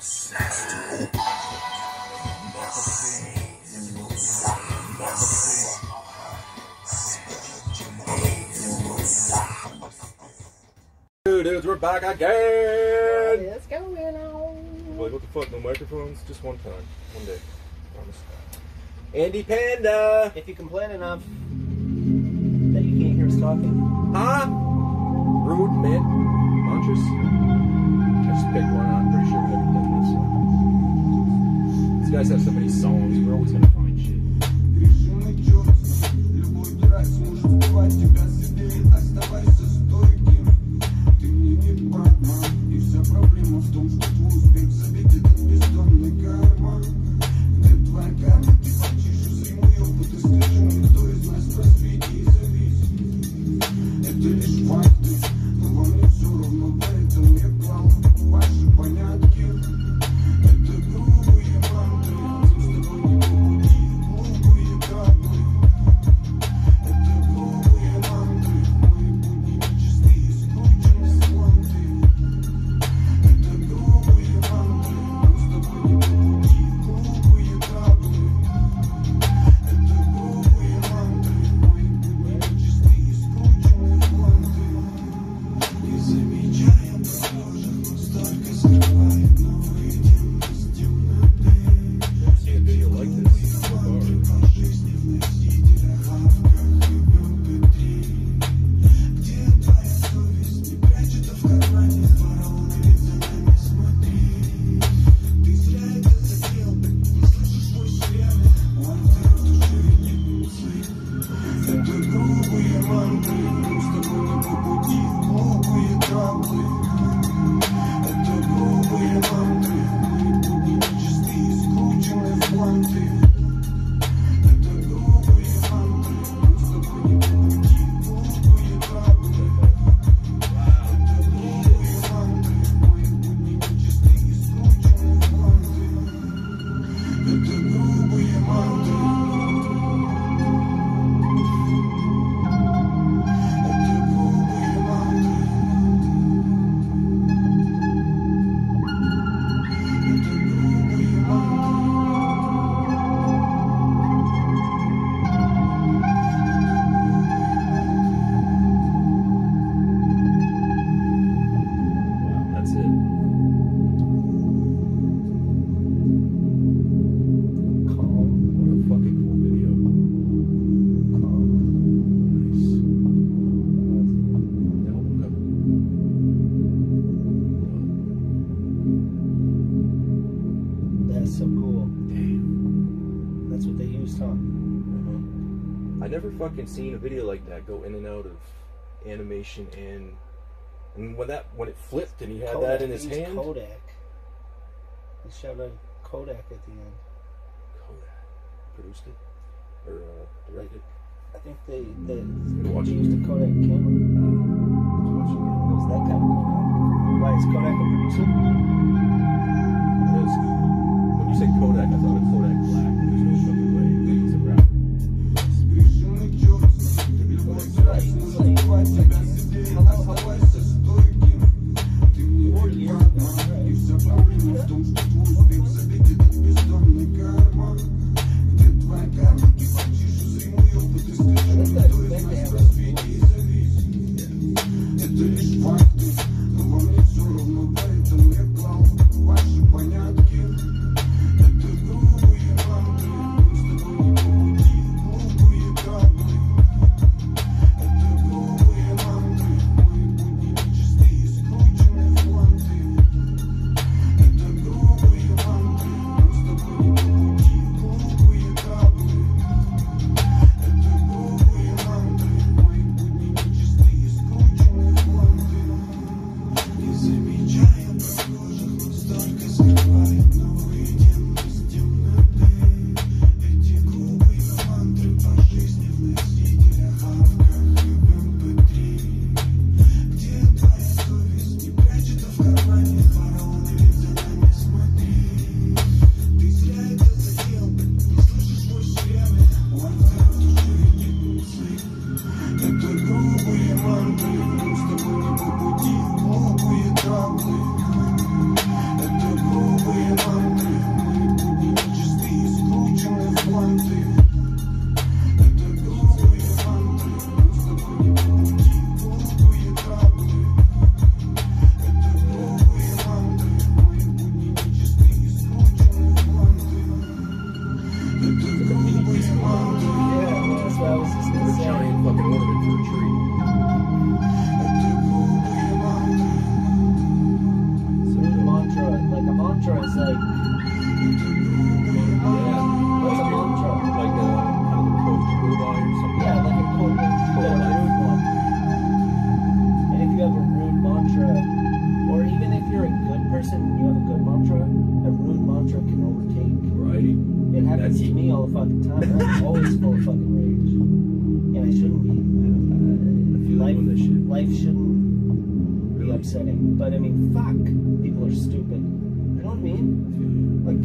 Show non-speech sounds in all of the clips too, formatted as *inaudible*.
Dudes, we're back again! What's going on? Like, what the fuck, no microphones? Just one time, one day, promise. Andy Panda! If you complain enough that you can't hear us talking. Huh? Rude, man. Mantras just pick one. I'm pretty sure we've ever done this. So. These guys have so many songs. We're always gonna. ever fucking seen a video like that go in and out of animation and and when that when it flipped and he had Kodak, that in his hand? Kodak. He shouted out Kodak at the end. Kodak produced it or uh, directed. Like, I think they they used a Kodak camera. Uh, watching it. it was that kind of Kodak. Why is Kodak a producer? It is. When you say Kodak, I thought of Kodak Black. something that's to me all the fucking time. I'm always full of fucking rage, and I shouldn't be. I feel life, shit. life shouldn't be upsetting, but I mean, fuck, people are stupid. You know what I mean? Like,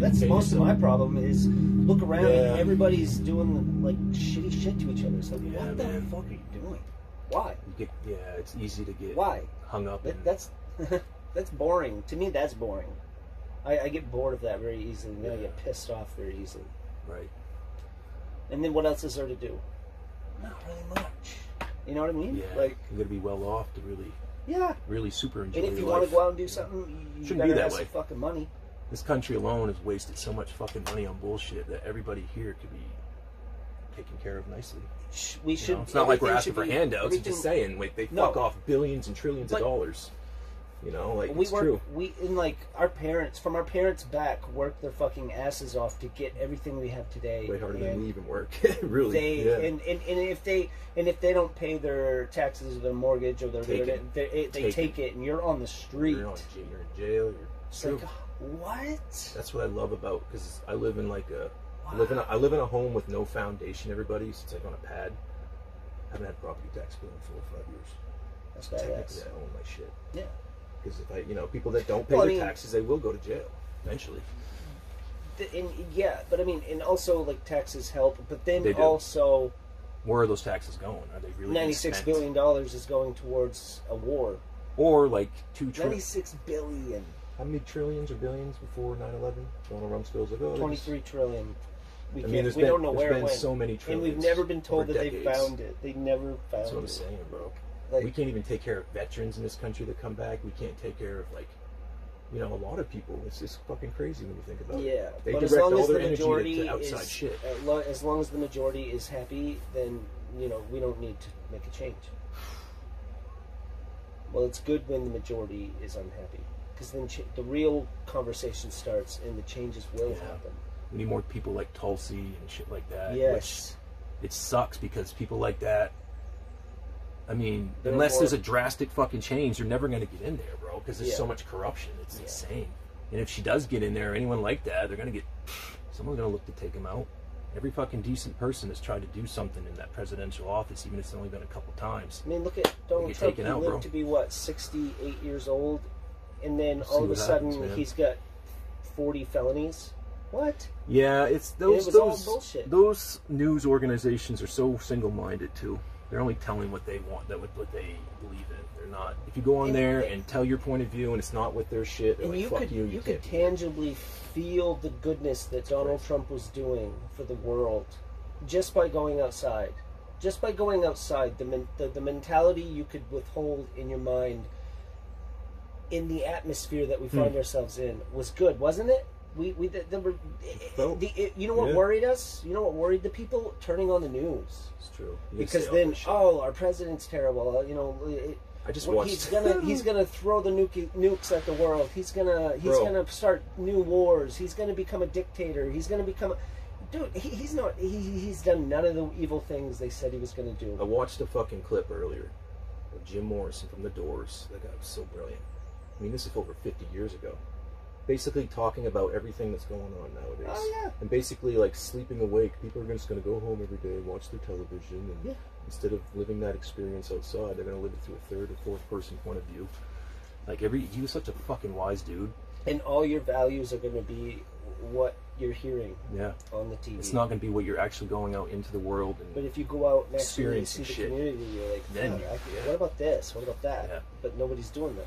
that's, that's most of my problem is look around Yeah. and everybody's doing like shitty shit to each other. Like, Yeah, what the man. fuck are you doing? Why? You get, yeah, it's easy to get Why? hung up. That, that's *laughs* that's boring. To me, that's boring. I, I get bored of that very easily, and then I get pissed off very easily. right. And then what else is there to do? Not really much. You know what I mean? Yeah, Like, you got to be well off to really, yeah. really super enjoy And if you want to go out and do something, you, you Shouldn't be that way. some fucking money. This country alone has wasted so much fucking money on bullshit that everybody here could be taken care of nicely. We You should. know, it's not like we're asking for handouts. I'm just saying, like they No. fuck off billions and trillions of dollars. You know, like we it's work. true. We in like our parents from our parents back worked their fucking asses off to get everything we have today. Way harder than we even work. *laughs* really. They yeah. and, and, and if they and if they don't pay their taxes or their mortgage or their Take they, it. they, they Take take it. and you're on the street. you're, on, you're in jail. You're It's true. like what? That's what I love about because I live in like a I live in a, I live in a home with no foundation. Everybody, so it's like on a pad. I haven't had property tax bill in four or five years. That's Technically. I own my shit. Yeah. Because if I, you know, people that don't pay Well, I their mean- taxes, they will go to jail eventually. And yeah, but I mean, and also like taxes help, but then also Where are those taxes going? Are they really ninety-six billion dollars is going towards a war. Or like two trillion? Ninety-six billion. How many trillions or billions before 9/11? Donald Rumsfeld's like, oh, 23 trillion. We, I mean, there's we been, don't know where it went. so many trillions. and we've never been told that they found it. They never found That's what I'm it. saying, bro. Like, we can't even take care of veterans in this country that come back. We can't take care of like, you know, a lot of people. It's just fucking crazy when you think about it. yeah, They but direct as long all as their the energy majority to, to outside is, shit. As long, as the majority is happy, then you know we don't need to make a change. Well, it's good when the majority is unhappy, because then ch- the real conversation starts and the changes will Yeah. happen. We need more people like Tulsi and shit like that. yes, Which it sucks because people like that. I mean, They're unless more- there's a drastic fucking change, they're never going to get in there, bro. Because there's Yeah. so much corruption. It's Yeah. insane. And if she does get in there, or anyone like that, they're going to get. Someone's going to look to take him out. Every fucking decent person has tried to do something in that presidential office, even if it's only been a couple times. I mean, look at Donald Trump. he out, lived bro. to be what sixty-eight years old, and then all of a sudden happens, he's got forty felonies. What? Yeah, it's those all those bullshit. those news organizations are so single-minded too. They're only telling what they want, that what, what they believe in. They're not. If you go on And- there and tell your point of view and it's not with their shit, And like, you "Fuck could you, you, could can't be here." tangibly feel the goodness that Donald crazy. Trump was doing for the world just by going outside. Just by going outside, the, men, the the mentality you could withhold in your mind in the atmosphere that we Hmm. find ourselves in was good, wasn't it? We we the, the, the, it- you know what yeah. worried us? You know what worried the people? Turning on the news It's true. You because then oh our president's terrible. You know. It, I just watched. he's gonna *laughs* he's gonna throw the nuke, nukes at the world. He's gonna he's Bro. gonna start new wars. He's gonna become a dictator. He's gonna become a dude. He, he's not. He, he's done none of the evil things they said he was gonna do. I watched a fucking clip earlier of Jim Morrison from The Doors. That guy was so brilliant. I mean, this is over 50 years ago. Basically, talking about everything that's going on nowadays. Oh, yeah. And basically, like sleeping awake. People are just going to go home every day, and watch their television, and Yeah. instead of living that experience outside, they're going to live it through a third or fourth person point of view. Like every, he was such a fucking wise dude. And all your values are gonna be what you're hearing Yeah. on the TV. It's not going to be what you're actually going out into the world and But if you go out next to and see the shit. community, you're like, Then you- I can- yeah. what about this? What about that? Yeah. But nobody's doing that.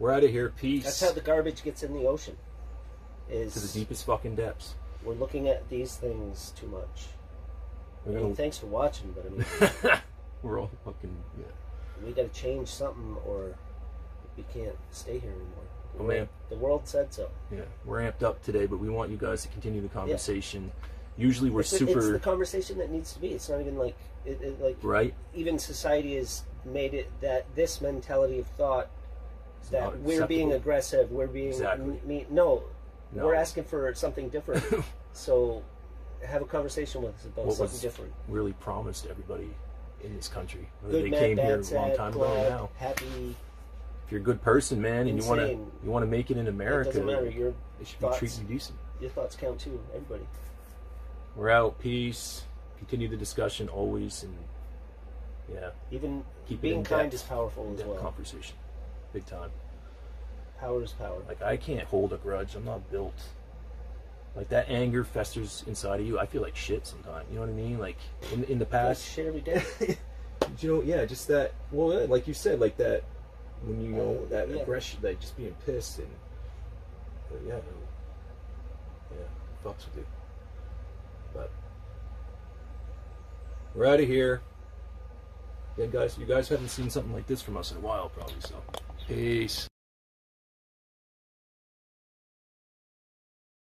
We're out of here. Peace. That's how the garbage gets in the ocean. Is to the deepest fucking depths. we're looking at these things too much. I mean, thanks for watching, but I mean, *laughs* we're all fucking yeah. we got to change something, or we can't stay here anymore. Oh, man. the world said so. Yeah, we're amped up today, but we want you guys to continue the conversation. Usually, we're it's, super it's the conversation that needs to be. It's not even like it, it, like right. even society has made it that this mentality of thought that we're being aggressive, we're being Exactly. m- me, no, No. we're asking for something different. *laughs* so have a conversation with us about What something was different. really promised everybody in this country, Good, they mad, came bad, here a long time ago glad, or now. happy. if you're a good person, man, and you want to you want to make it in It America, doesn't matter. Your they should be treating you decent. your thoughts count too. Everybody. We're out. Peace. Continue the discussion always, and yeah, Even Keep it being in kind depth. is powerful as well. conversation, big time. Power is power. Like I can't hold a grudge. I'm not built. Like that anger festers inside of you. I feel like shit sometimes. You know what I mean? Like in in the past, shit every day. *laughs* you know, yeah, just that. Well, like you said, like that when you know that yeah. aggression, like just being pissed and yeah, it- yeah, it fucks with you. But we're out of here. Yeah, guys, you guys haven't seen something like this from us in a while, probably. So, peace.